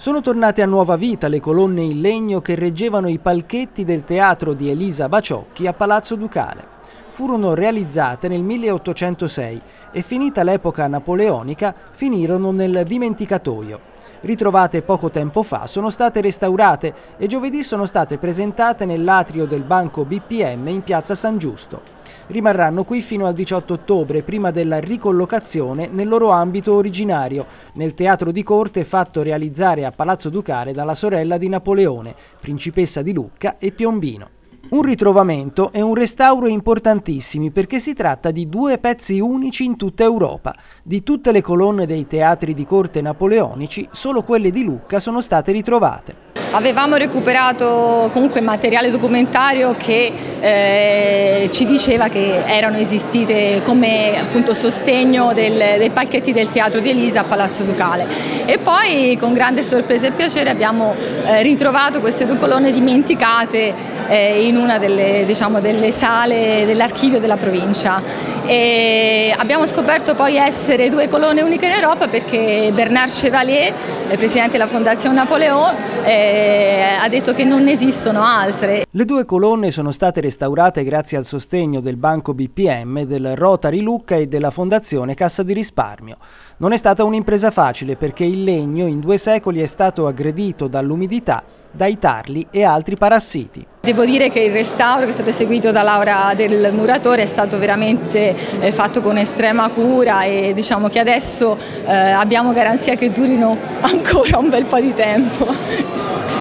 Sono tornate a nuova vita le colonne in legno che reggevano i palchetti del teatro di Elisa Baciocchi a Palazzo Ducale. Furono realizzate nel 1806 e finita l'epoca napoleonica finirono nel dimenticatoio. Ritrovate poco tempo fa, sono state restaurate e giovedì sono state presentate nell'atrio del banco BPM in piazza San Giusto rimarranno qui fino al 18 ottobre, prima della ricollocazione nel loro ambito originario, nel teatro di corte fatto realizzare a Palazzo Ducale dalla sorella di Napoleone, principessa di Lucca e Piombino. Un ritrovamento e un restauro importantissimi perché si tratta di due pezzi unici in tutta Europa. Di tutte le colonne dei teatri di corte napoleonici, solo quelle di Lucca sono state ritrovate. Avevamo recuperato comunque materiale documentario che eh, ci diceva che erano esistite come appunto, sostegno del, dei palchetti del teatro di Elisa a Palazzo Ducale. E poi con grande sorpresa e piacere abbiamo eh, ritrovato queste due colonne dimenticate eh, in una delle, diciamo, delle sale dell'archivio della provincia e abbiamo scoperto poi essere due colonne uniche in Europa perché Bernard Chevalier, presidente della Fondazione Napoleon, eh, ha detto che non esistono altre. Le due colonne sono state restaurate grazie al sostegno del Banco BPM, del Rotary Lucca e della Fondazione Cassa di Risparmio. Non è stata un'impresa facile perché il legno in due secoli è stato aggredito dall'umidità, dai tarli e altri parassiti. Devo dire che il restauro che è stato eseguito da Laura del muratore è stato veramente eh, fatto con estrema cura e diciamo che adesso eh, abbiamo garanzia che durino ancora un bel po' di tempo.